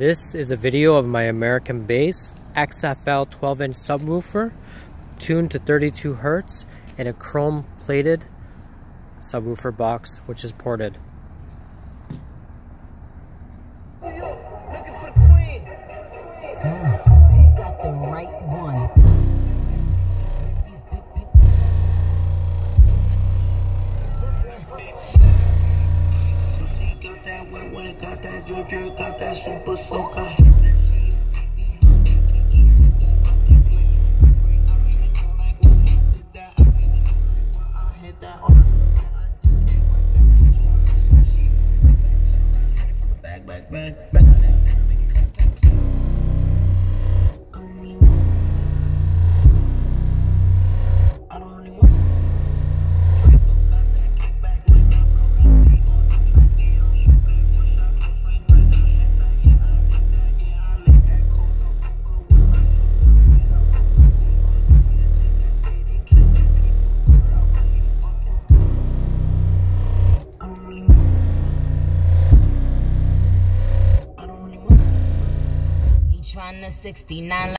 This is a video of my American Bass XFL 12 inch subwoofer tuned to 32 Hertz in a chrome plated subwoofer box which is ported. Got that juju, got that super soaker. Trying to 69